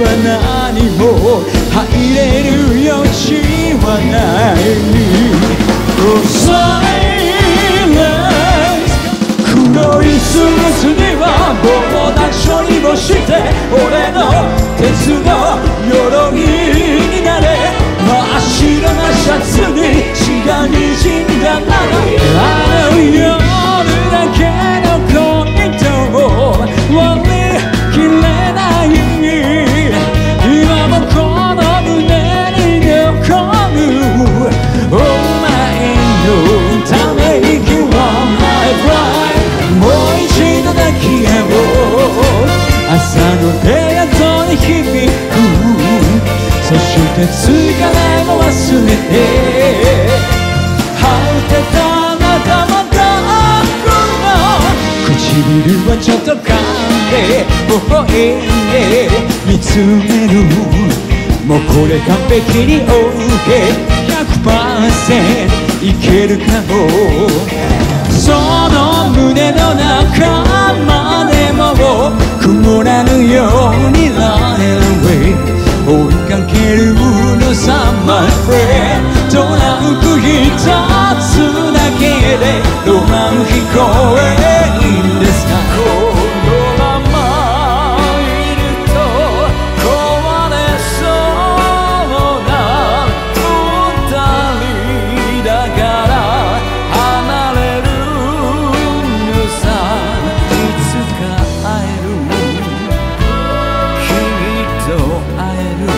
は何も入れる余地はない。黒いスーツには防弾処理をして俺の鉄の一度抱き合おう朝の出会いに響くそして疲れも忘れて果てたあなたはどこの唇はちょっと噛んで微笑んで見つめるもうこれ完璧に OK100% いけるかもその胸のる